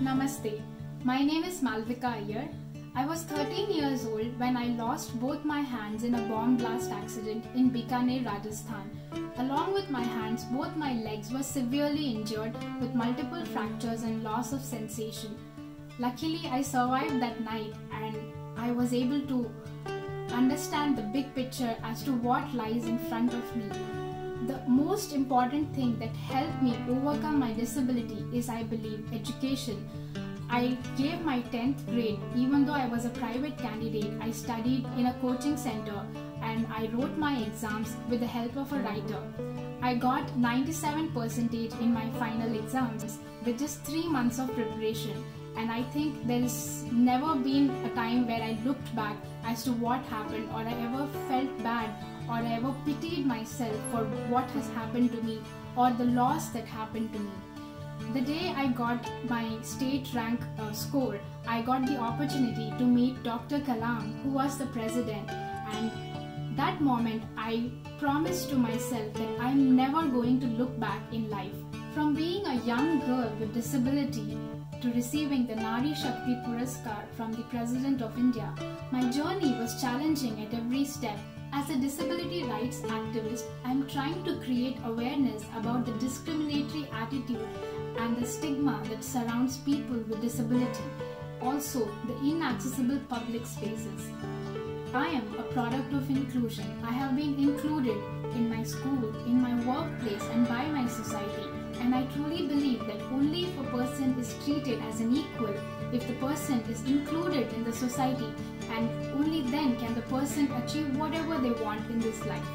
My name is Malvika Iyer. I was 13 years old when I lost both my hands in a bomb blast accident in Bikaner, Rajasthan. Along with my hands, both my legs were severely injured with multiple fractures and loss of sensation. Luckily, I survived that night and I was able to understand the big picture as to what lies in front of me. The most important thing that helped me overcome my disability is, I believe, education. I gave my 10th grade, even though I was a private candidate, I studied in a coaching center and I wrote my exams with the help of a writer. I got 97% in my final exams with just 3 months of preparation and I think there's never been a time where I looked back as to what happened or I ever felt bad or I ever pitied myself for what has happened to me or the loss that happened to me. The day I got my state rank uh, score, I got the opportunity to meet Dr. Kalam, who was the president, and that moment I promised to myself that I'm never going to look back in life. From being a young girl with disability to receiving the Nari Shakti Puraskar from the President of India, my journey was challenging at every step. As a disability rights activist, I'm trying to create awareness about the discriminatory attitude and the stigma that surrounds people with disability, also the inaccessible public spaces. I am a product of inclusion. I have been included in my school, in my workplace, and by my society. And I truly only if a person is treated as an equal, if the person is included in the society, and only then can the person achieve whatever they want in this life.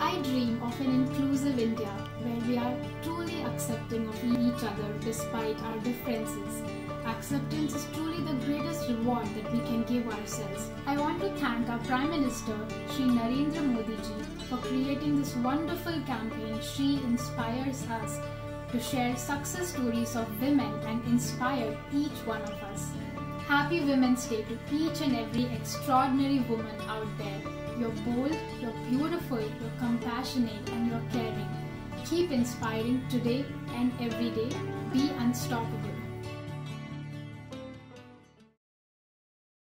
I dream of an inclusive India where we are truly accepting of each other despite our differences. Acceptance is truly the greatest reward that we can give ourselves. I want to thank our Prime Minister, Sri Narendra Modi ji, for creating this wonderful campaign. She inspires us to share success stories of women and inspire each one of us. Happy Women's Day to each and every extraordinary woman out there. You're bold, you're beautiful, you're compassionate, and you're caring. Keep inspiring today and every day. Be unstoppable.